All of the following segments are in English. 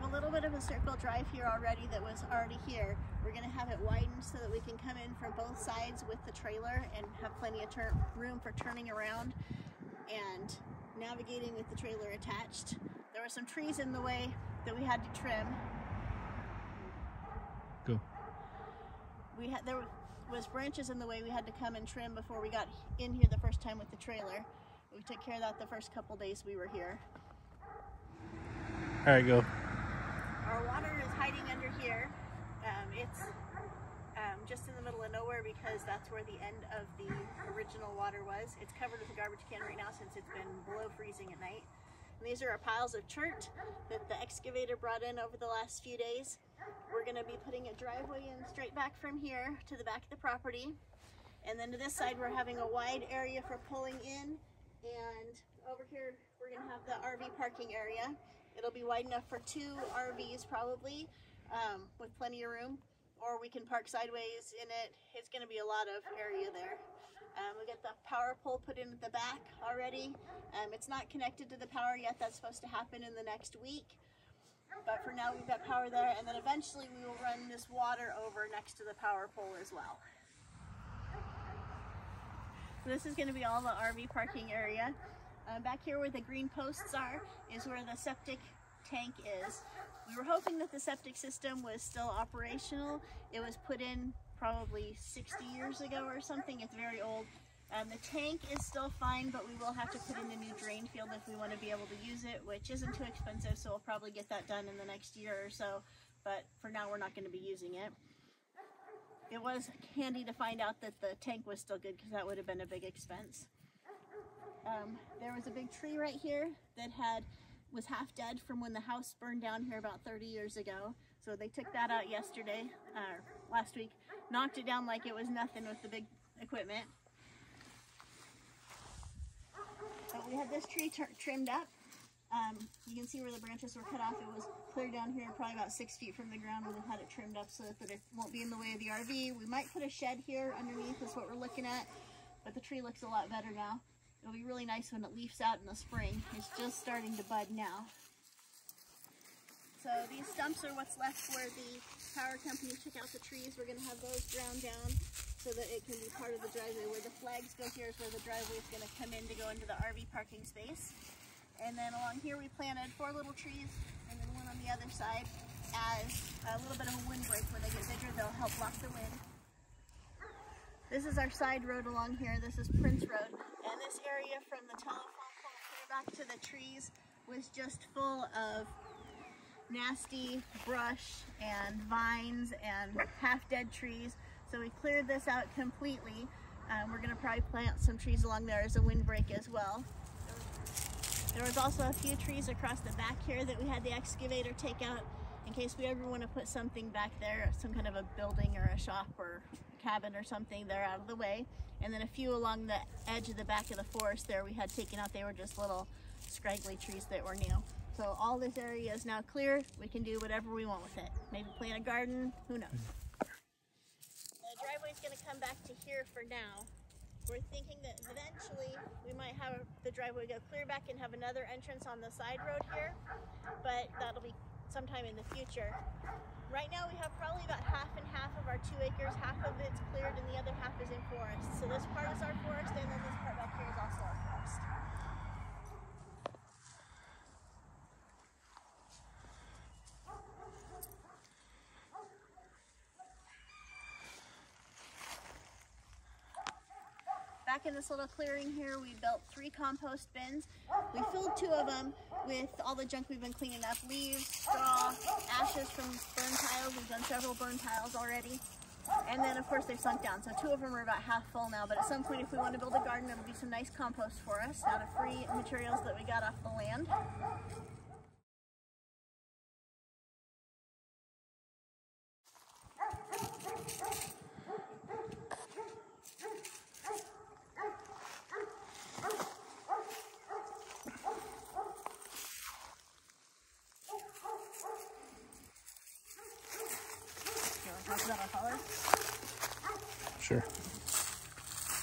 have a little bit of a circle drive here already that was already here. We're gonna have it widened so that we can come in from both sides with the trailer and have plenty of room for turning around and navigating with the trailer attached. There were some trees in the way that we had to trim. Go. We had there was branches in the way we had to come and trim before we got in here the first time with the trailer. We took care of that the first couple days we were here. All right, go. Our water is hiding under here. Um, it's um, just in the middle of nowhere because that's where the end of the original water was. It's covered with a garbage can right now since it's been below freezing at night. And these are our piles of chert that the excavator brought in over the last few days. We're gonna be putting a driveway in straight back from here to the back of the property. And then to this side, we're having a wide area for pulling in. And over here, we're gonna have the RV parking area. It'll be wide enough for two RVs probably, um, with plenty of room, or we can park sideways in it. It's gonna be a lot of area there. Um, we got the power pole put in at the back already. Um, it's not connected to the power yet. That's supposed to happen in the next week. But for now, we've got power there, and then eventually we will run this water over next to the power pole as well. So this is going to be all the RV parking area. Uh, back here where the green posts are is where the septic tank is. We were hoping that the septic system was still operational. It was put in probably 60 years ago or something. It's very old. Um, the tank is still fine, but we will have to put in a new drain field if we want to be able to use it, which isn't too expensive, so we'll probably get that done in the next year or so. But for now, we're not going to be using it. It was handy to find out that the tank was still good because that would have been a big expense. Um, there was a big tree right here that had was half dead from when the house burned down here about 30 years ago. So they took that out yesterday, or uh, last week, knocked it down like it was nothing with the big equipment. But we had this tree trimmed up. Um, you can see where the branches were cut off. It was clear down here, probably about six feet from the ground, and we had it trimmed up so that it won't be in the way of the RV. We might put a shed here underneath, is what we're looking at, but the tree looks a lot better now. It'll be really nice when it leaves out in the spring. It's just starting to bud now. So these stumps are what's left where the power company took out the trees. We're going to have those ground down so that it can be part of the driveway. Where the flags go here is where the driveway is going to come in to go into the RV parking space. And then along here we planted four little trees and then one on the other side as a little bit of a windbreak. When they get bigger, they'll help block the wind. This is our side road along here. This is Prince Road. And this area from the telephone pole back to the trees was just full of nasty brush and vines and half dead trees. So we cleared this out completely. Um, we're gonna probably plant some trees along there as a windbreak as well. There was also a few trees across the back here that we had the excavator take out in case we ever want to put something back there, some kind of a building or a shop or cabin or something, they're out of the way. And then a few along the edge of the back of the forest there we had taken out, they were just little scraggly trees that were new. So all this area is now clear. We can do whatever we want with it. Maybe plant a garden, who knows. Hmm. The driveway's gonna come back to here for now. We're thinking that eventually we might have the driveway go clear back and have another entrance on the side road here, but that'll be sometime in the future. Right now we have probably about half and half of our two acres. Half of it's cleared and the other half is in forest. So this part is our forest and then this part back here is also our forest. Back in this little clearing here, we built three compost bins. We filled two of them with all the junk we've been cleaning up, leaves, straw, ashes from burn piles. We've done several burn piles already. And then of course they've sunk down. So two of them are about half full now, but at some point if we want to build a garden, it'll be some nice compost for us out of free materials that we got off the land. Sure.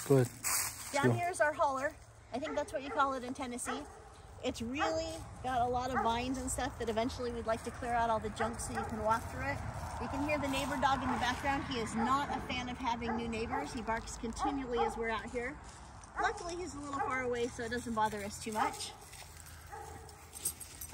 Go ahead. Down here is our holler. I think that's what you call it in Tennessee. It's really got a lot of vines and stuff that eventually we'd like to clear out all the junk so you can walk through it. You can hear the neighbor dog in the background. He is not a fan of having new neighbors. He barks continually as we're out here. Luckily, he's a little far away, so it doesn't bother us too much.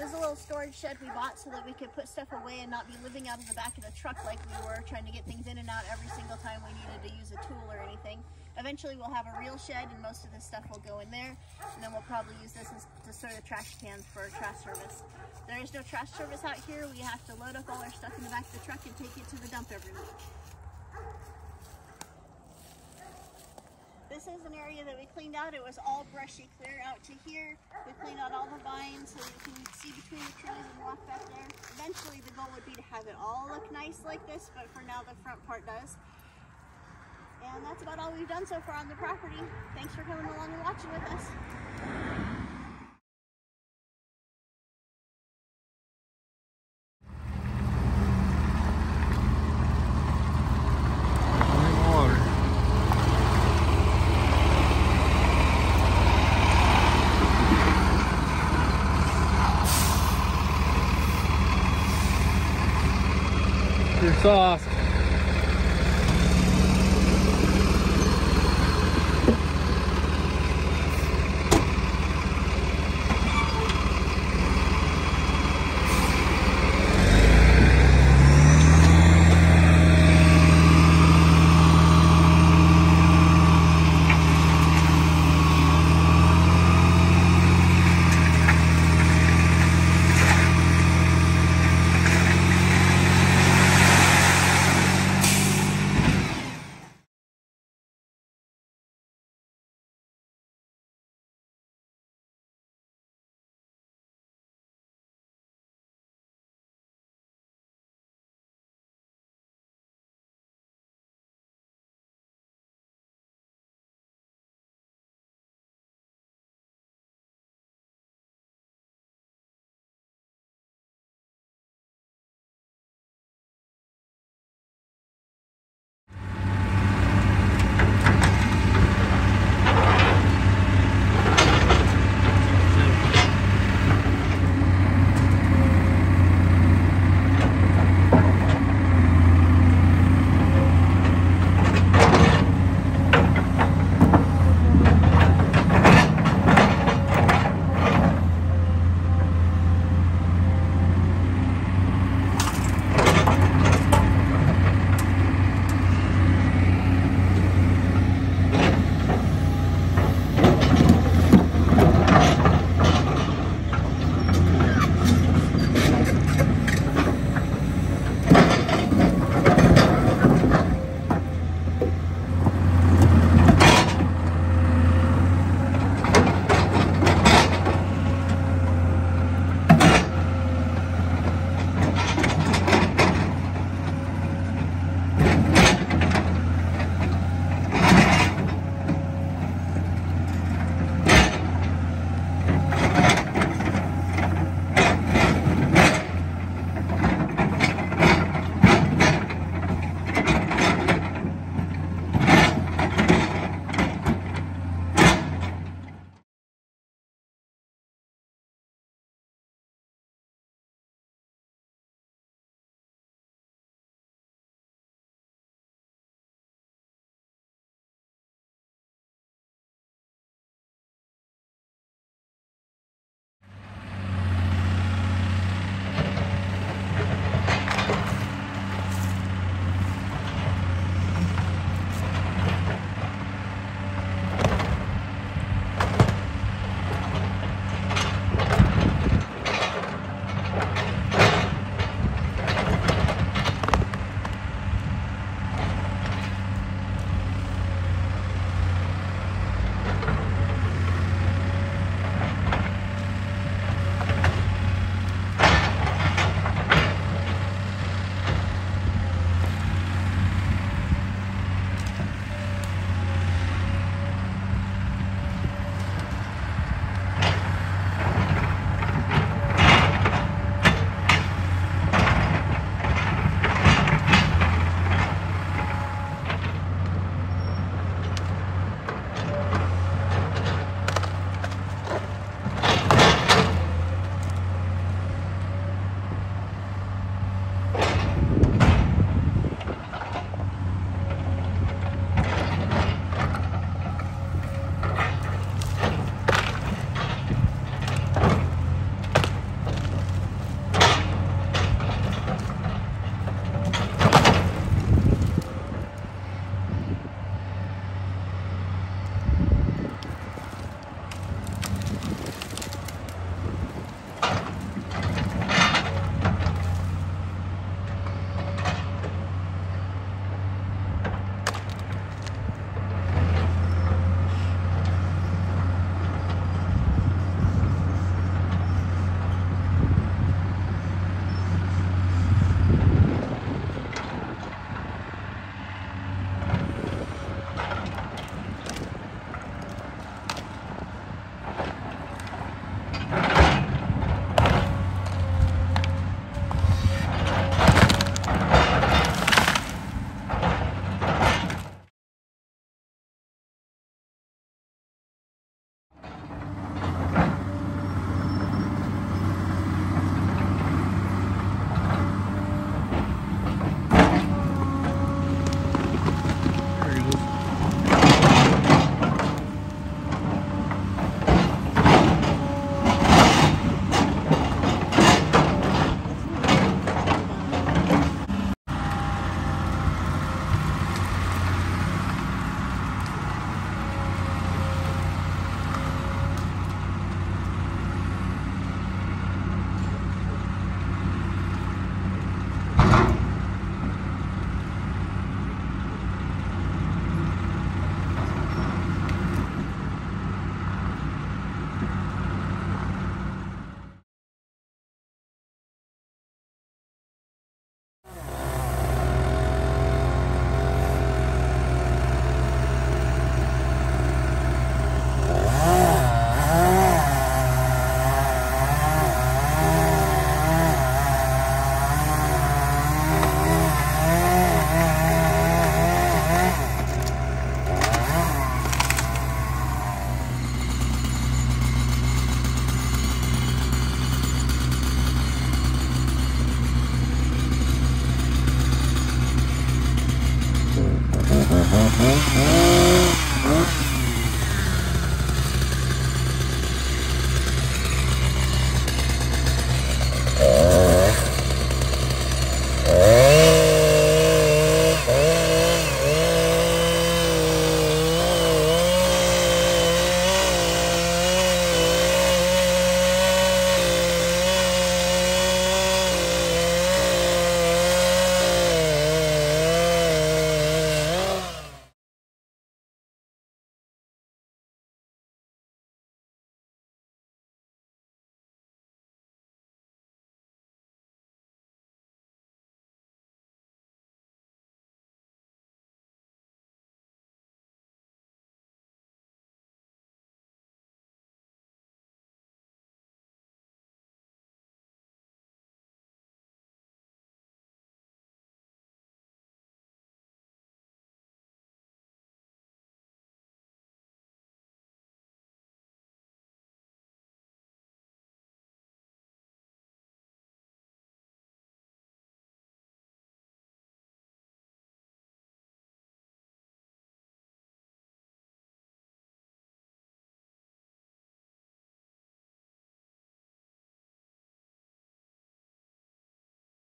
There's a little storage shed we bought so that we could put stuff away and not be living out of the back of the truck like we were, trying to get things in and out every single time we needed to use a tool or anything. Eventually we'll have a real shed and most of this stuff will go in there. And then we'll probably use this as to store the trash cans for trash service. There is no trash service out here. We have to load up all our stuff in the back of the truck and take it to the dump every week. This is an area that we cleaned out. It was all brushy clear out to here. Out all the vines so you can see between the trees and walk back there. Eventually the goal would be to have it all look nice like this, but for now the front part does. And that's about all we've done so far on the property. Thanks for coming along and watching with us. Só